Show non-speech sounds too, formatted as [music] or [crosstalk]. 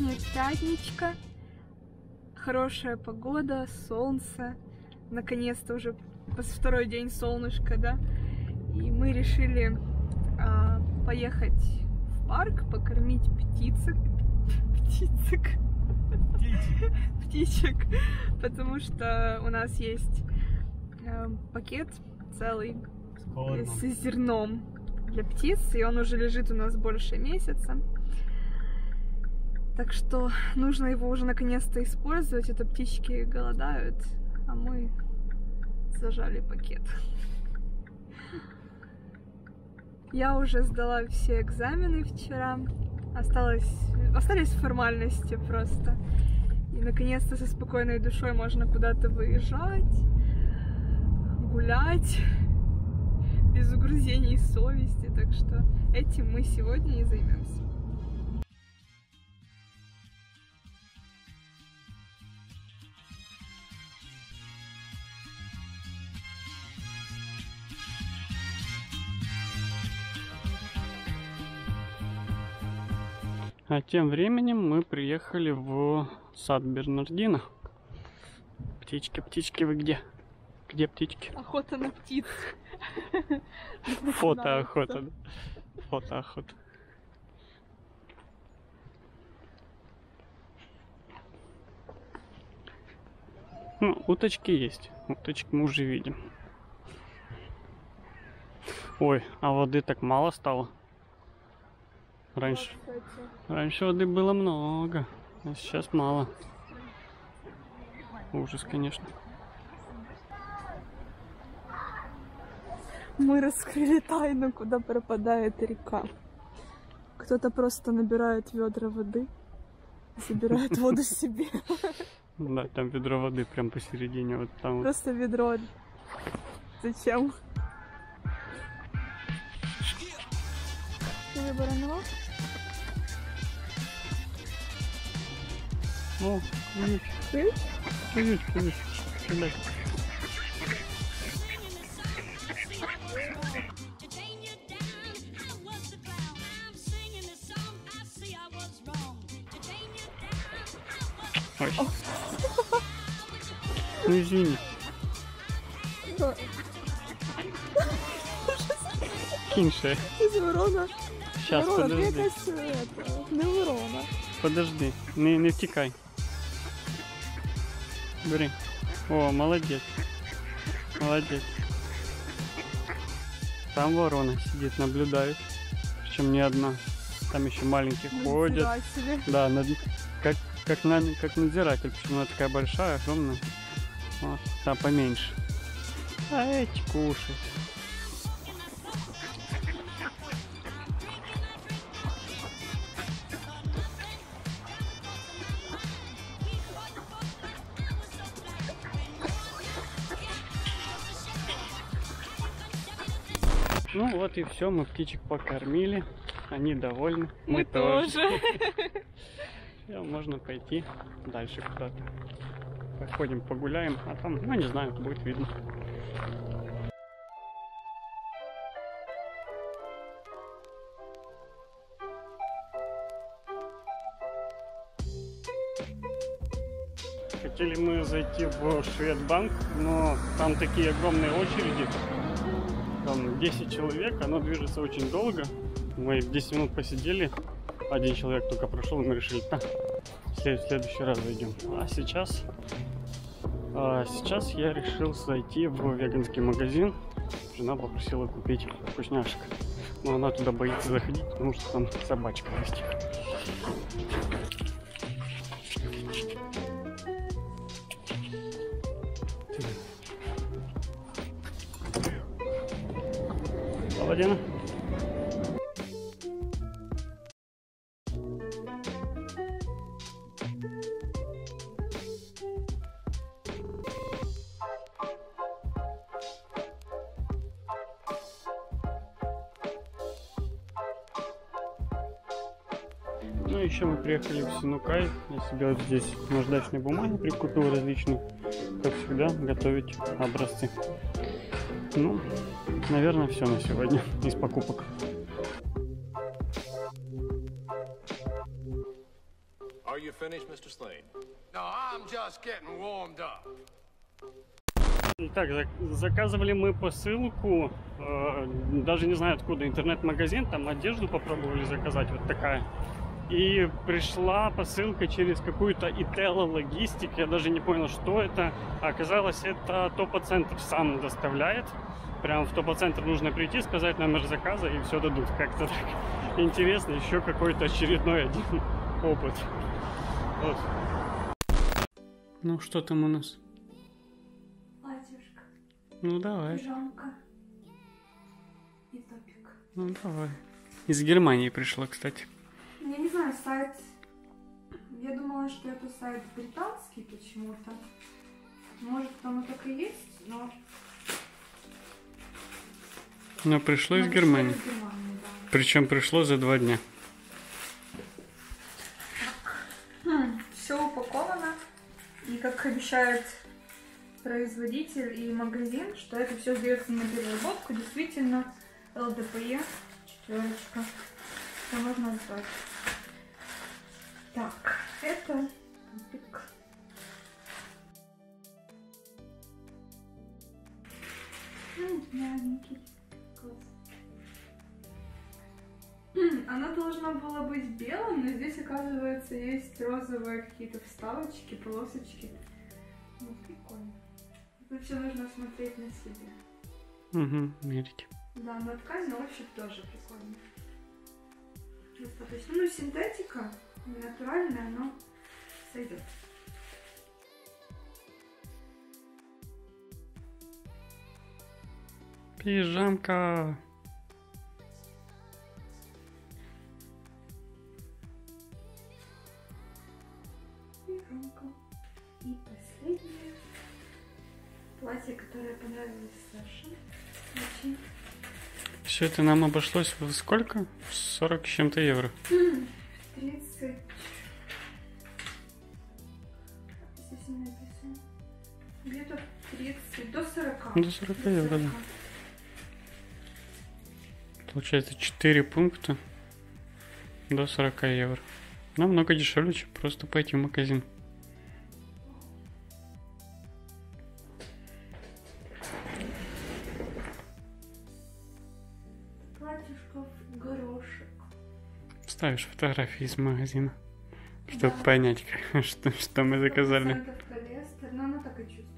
Сегодня пятничка, хорошая погода, солнце, наконец-то уже второй день солнышко, да, и мы решили а, поехать в парк, покормить птицек, птицек, птичек, потому что у нас есть э, пакет целый с зерном для птиц, и он уже лежит у нас больше месяца. Так что нужно его уже наконец-то использовать. Это птички голодают, а мы зажали пакет. Я уже сдала все экзамены вчера. Осталось, остались формальности просто. И наконец-то со спокойной душой можно куда-то выезжать, гулять без угрызений совести. Так что этим мы сегодня и займемся. А тем временем мы приехали в сад Бернардина. Птички, птички, вы где? Где птички? Охота на птиц. Фотоохота. Фотоохота. Ну, уточки есть. Уточки мы уже видим. Ой, а воды так мало стало. Раньше, раньше воды было много, а сейчас мало. Ужас, конечно. Мы раскрыли тайну, куда пропадает река. Кто-то просто набирает ведра воды, собирает [laughs] воду себе. Да, там ведро воды прям посередине, вот там. Просто ведро. Зачем? Ты выбрала Ну. Ключ? Ключ, ключ. Стреляй. Ой. Ну извини. Киньше. Из ворона. Сейчас, ворона, подожди. якась это, не ворона. Подожди, не, не втікай. Бери. О, молодец. Молодец. Там ворона сидит, наблюдает. Причем не одна. Там еще маленькие ходят. Да, над- как, как, на, как надзиратель. Почему она такая большая, огромная. Вот, там поменьше. А эти кушают. Ну вот и все, мы птичек покормили. Они довольны. Мы тоже. [laughs] Всё, можно пойти дальше куда-то. Походим, погуляем, а там, ну не знаю, будет видно. Хотели мы зайти в Шведбанк, но там такие огромные очереди. Там 10 человек, оно движется очень долго. Мы 10 минут посидели, один человек только прошел, и мы решили, так, в след- в следующий раз зайдем. А сейчас, а сейчас я решил зайти в веганский магазин. Жена попросила купить вкусняшек. Но она туда боится заходить, потому что там собачка есть. Паладина? Ну, еще мы приехали в Синукай. Я себе вот здесь наждачной бумаги прикупил различные. Как всегда, готовить образцы. Ну, наверное, все на сегодня [laughs] из покупок. Are finished, Mr. Slade? No, I'm just getting warmed up. Итак, зак- заказывали мы посылку, э, даже не знаю откуда, интернет-магазин, там одежду попробовали заказать, вот такая. И пришла посылка через какую-то Ителла логистик, я даже не понял, что это. А оказалось, это топоцентр сам доставляет. Прям в топоцентр нужно прийти, сказать номер заказа, и все дадут. Как-то так интересно, еще какой-то очередной один опыт. Вот. Ну, что там у нас? Платьюшко, Ну, давай. пижамка и топик. Ну, давай. Из Германии пришло, кстати. Я не знаю, сайт... Я думала, что это сайт британский почему-то. Может, там и так и есть, но... Но пришло из но Германии. пришло из Германии, да. Причем пришло за два дня. Все упаковано. И как обещает производитель и магазин, что это все сдается на переработку, действительно ЛДПЕ четверочка. Все можно сдать. Так, это тупик. Мягенький. Класс. М, Она должна была быть белым, но здесь, оказывается, есть розовые какие-то вставочки, полосочки. Ну, прикольно. Тут все нужно смотреть на себе. Угу, мерить. Да, на ткань, на ощупь тоже прикольно. Достаточно. Ну, синтетика, не натуральная, но сойдет. Пижамка. Пижамка. И последнее платье, которое понравилось Саше. Очень. Все это нам обошлось в сколько? 40 с чем-то евро. 30. Здесь не написано. Где-то 30 до 40. До 40 евро, да. Получается 4 пункта до 40 евро. Намного дешевле, чем просто пойти в магазин. Платьюшко в горошек. Ставишь фотографии из магазина, чтобы понять, как- [laughs] что, что мы заказали. 100% полиэстер, но оно так и чувствуется.